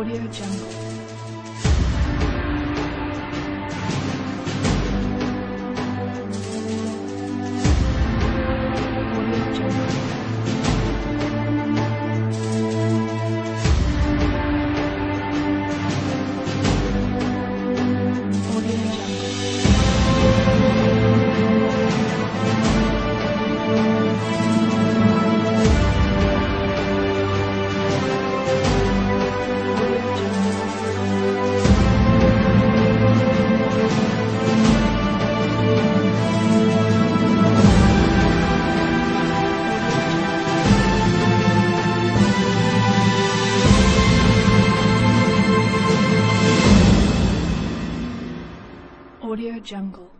Audio Jungle. Audio Jungle.